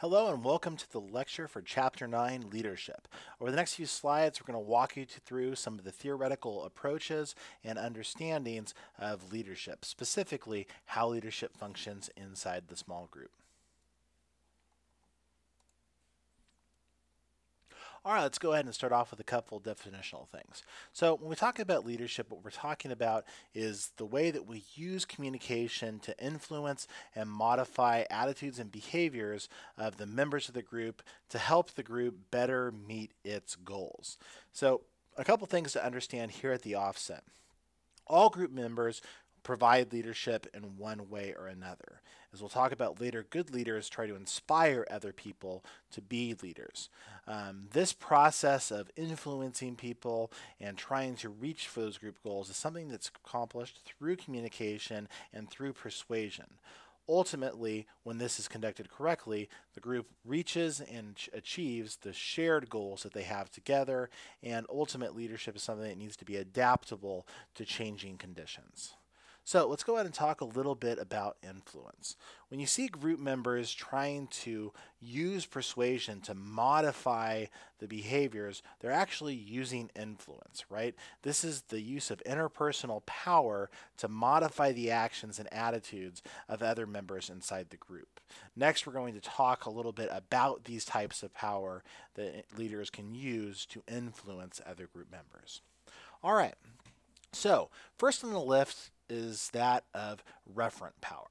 Hello and welcome to the lecture for Chapter 9, Leadership. Over the next few slides, we're going to walk you through some of the theoretical approaches and understandings of leadership, specifically how leadership functions inside the small group. All right, let's go ahead and start off with a couple definitional things. So when we talk about leadership, what we're talking about is the way that we use communication to influence and modify attitudes and behaviors of the members of the group to help the group better meet its goals. So a couple things to understand here at the offset. All group members provide leadership in one way or another. As we'll talk about later, good leaders try to inspire other people to be leaders. Um, this process of influencing people and trying to reach for those group goals is something that's accomplished through communication and through persuasion. Ultimately, when this is conducted correctly, the group reaches and achieves the shared goals that they have together, and ultimate leadership is something that needs to be adaptable to changing conditions. So let's go ahead and talk a little bit about influence. When you see group members trying to use persuasion to modify the behaviors, they're actually using influence, right? This is the use of interpersonal power to modify the actions and attitudes of other members inside the group. Next, we're going to talk a little bit about these types of power that leaders can use to influence other group members. All right. So, first on the list is that of referent power.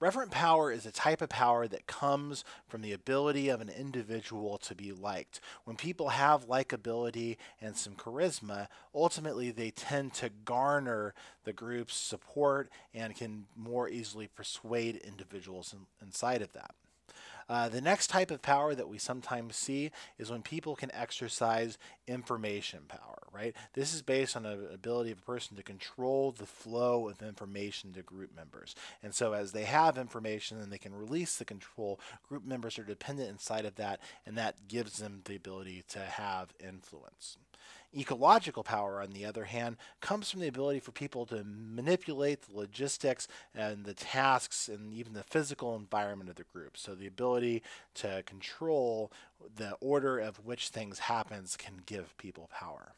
Referent power is a type of power that comes from the ability of an individual to be liked. When people have likability and some charisma, ultimately they tend to garner the group's support and can more easily persuade individuals in, inside of that. Uh, the next type of power that we sometimes see is when people can exercise information power, right? This is based on the ability of a person to control the flow of information to group members. And so as they have information and they can release the control, group members are dependent inside of that, and that gives them the ability to have influence. Ecological power, on the other hand, comes from the ability for people to manipulate the logistics and the tasks and even the physical environment of the group. So the ability to control the order of which things happens can give people power.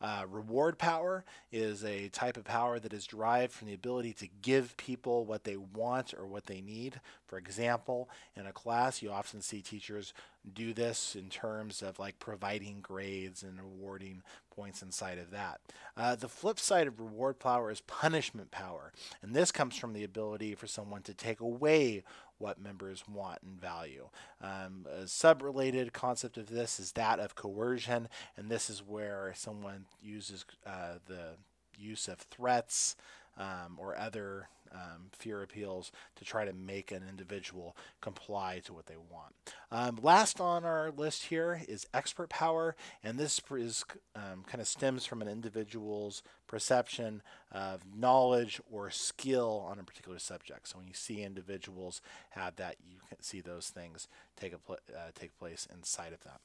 Uh, reward power is a type of power that is derived from the ability to give people what they want or what they need. For example, in a class, you often see teachers do this in terms of like providing grades and awarding points inside of that. Uh, the flip side of reward power is punishment power, and this comes from the ability for someone to take away what members want and value. Um, a sub-related concept of this is that of coercion, and this is where someone uses uh, the use of threats um, or other um, fear appeals to try to make an individual comply to what they want. Um, last on our list here is expert power, and this is um, kind of stems from an individual's perception of knowledge or skill on a particular subject. So when you see individuals have that, you can see those things take a pl uh, take place inside of that.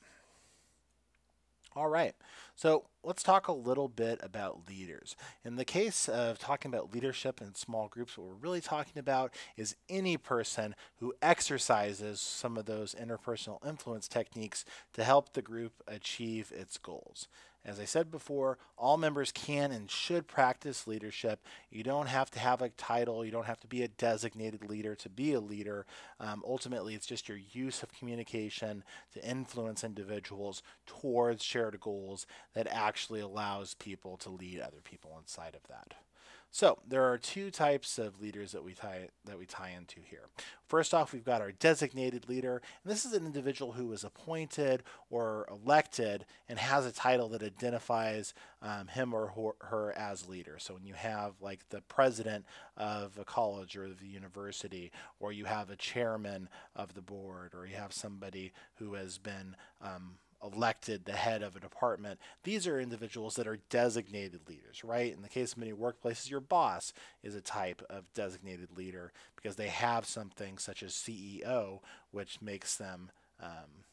All right, so let's talk a little bit about leaders. In the case of talking about leadership in small groups, what we're really talking about is any person who exercises some of those interpersonal influence techniques to help the group achieve its goals. As I said before, all members can and should practice leadership. You don't have to have a title, you don't have to be a designated leader to be a leader. Um, ultimately, it's just your use of communication to influence individuals towards shared goals that actually allows people to lead other people inside of that. So there are two types of leaders that we tie that we tie into here. First off, we've got our designated leader, and this is an individual who is appointed or elected and has a title that identifies um, him or her as leader. So when you have like the president of a college or the university, or you have a chairman of the board, or you have somebody who has been um, elected the head of a department. These are individuals that are designated leaders, right? In the case of many workplaces, your boss is a type of designated leader because they have something such as CEO, which makes them um,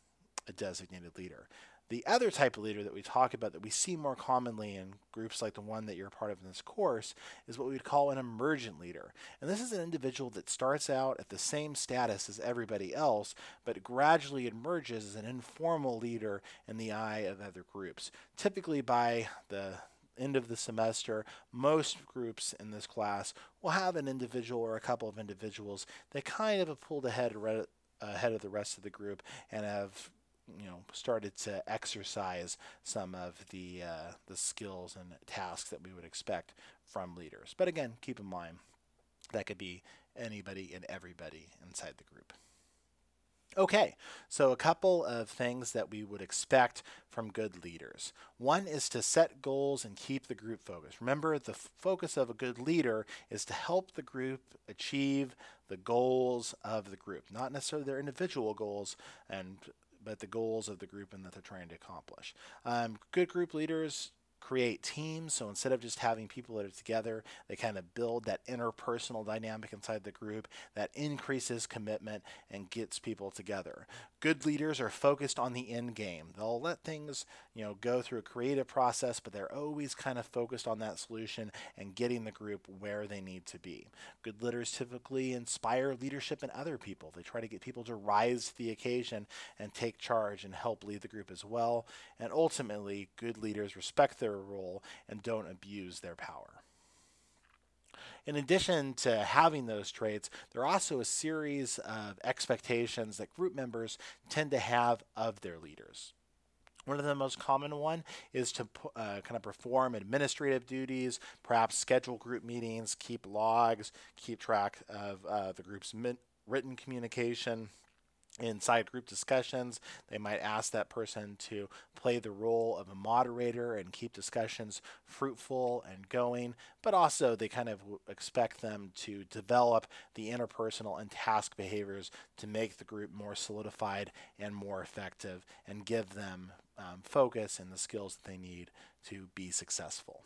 a designated leader. The other type of leader that we talk about that we see more commonly in groups like the one that you're part of in this course is what we would call an emergent leader. And this is an individual that starts out at the same status as everybody else, but gradually emerges as an informal leader in the eye of other groups. Typically by the end of the semester, most groups in this class will have an individual or a couple of individuals that kind of have pulled ahead, ahead of the rest of the group and have you know started to exercise some of the uh, the skills and tasks that we would expect from leaders. But again, keep in mind that could be anybody and everybody inside the group. Okay, so a couple of things that we would expect from good leaders. One is to set goals and keep the group focused. Remember, the focus of a good leader is to help the group achieve the goals of the group, not necessarily their individual goals, and but the goals of the group and that they're trying to accomplish. Um, good group leaders create teams. So instead of just having people that are together, they kind of build that interpersonal dynamic inside the group that increases commitment and gets people together. Good leaders are focused on the end game. They'll let things, you know, go through a creative process, but they're always kind of focused on that solution and getting the group where they need to be. Good leaders typically inspire leadership in other people. They try to get people to rise to the occasion and take charge and help lead the group as well. And ultimately, good leaders respect their role and don't abuse their power. In addition to having those traits, there are also a series of expectations that group members tend to have of their leaders. One of the most common one is to uh, kind of perform administrative duties, perhaps schedule group meetings, keep logs, keep track of uh, the group's written communication, inside group discussions. They might ask that person to play the role of a moderator and keep discussions fruitful and going, but also they kind of expect them to develop the interpersonal and task behaviors to make the group more solidified and more effective and give them um, focus and the skills that they need to be successful.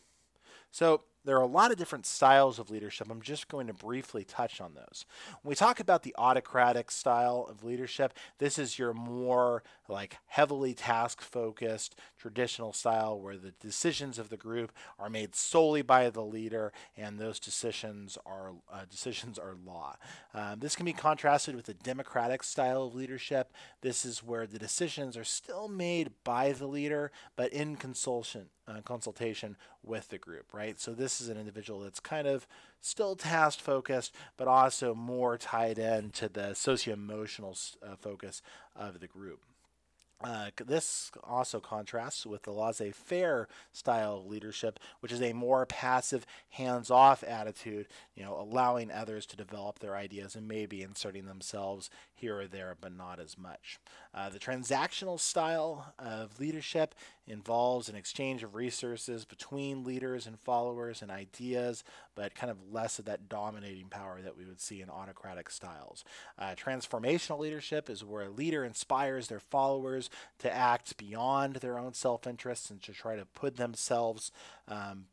So there are a lot of different styles of leadership. I'm just going to briefly touch on those. When we talk about the autocratic style of leadership, this is your more like heavily task focused traditional style where the decisions of the group are made solely by the leader and those decisions are uh, decisions are law. Um, this can be contrasted with the democratic style of leadership. This is where the decisions are still made by the leader but in consultation uh, consultation with the group, right? So this is an individual that's kind of still task focused, but also more tied in to the socio-emotional uh, focus of the group. Uh, this also contrasts with the laissez-faire style of leadership, which is a more passive, hands-off attitude, you know, allowing others to develop their ideas and maybe inserting themselves here or there, but not as much. Uh, the transactional style of leadership involves an exchange of resources between leaders and followers and ideas, but kind of less of that dominating power that we would see in autocratic styles. Uh, transformational leadership is where a leader inspires their followers to act beyond their own self-interests and to try to put themselves um,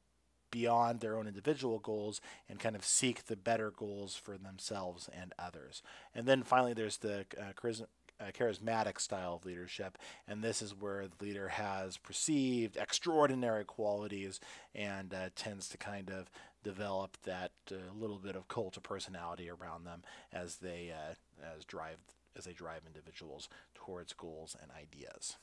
beyond their own individual goals and kind of seek the better goals for themselves and others. And then finally, there's the uh, charisma uh, charismatic style of leadership, and this is where the leader has perceived extraordinary qualities and uh, tends to kind of develop that uh, little bit of cult of personality around them as they uh, as drive as they drive individuals towards goals and ideas.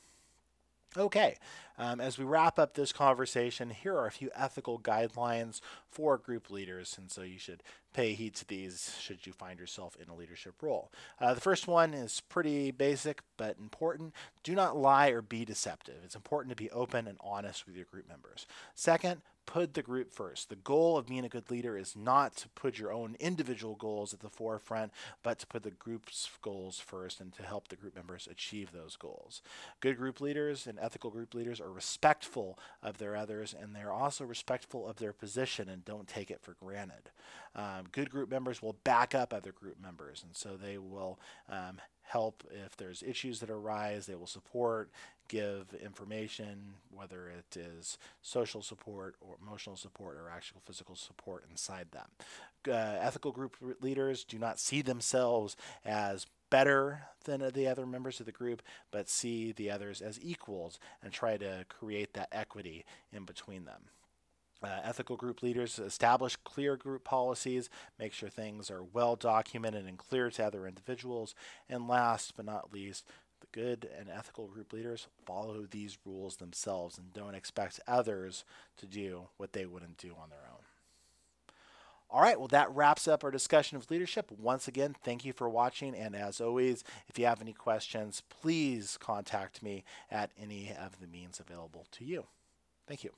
Okay, um, as we wrap up this conversation, here are a few ethical guidelines for group leaders, and so you should pay heed to these should you find yourself in a leadership role. Uh, the first one is pretty basic but important. Do not lie or be deceptive. It's important to be open and honest with your group members. Second, put the group first. The goal of being a good leader is not to put your own individual goals at the forefront, but to put the group's goals first and to help the group members achieve those goals. Good group leaders and ethical group leaders are respectful of their others and they're also respectful of their position and don't take it for granted. Um, good group members will back up other group members and so they will um, help if there's issues that arise. They will support, give information, whether it is social support or emotional support or actual physical support inside them. Uh, ethical group leaders do not see themselves as better than the other members of the group, but see the others as equals and try to create that equity in between them. Uh, ethical group leaders establish clear group policies, make sure things are well documented and clear to other individuals, and last but not least, the good and ethical group leaders follow these rules themselves and don't expect others to do what they wouldn't do on their own. All right, well, that wraps up our discussion of leadership. Once again, thank you for watching. And as always, if you have any questions, please contact me at any of the means available to you. Thank you.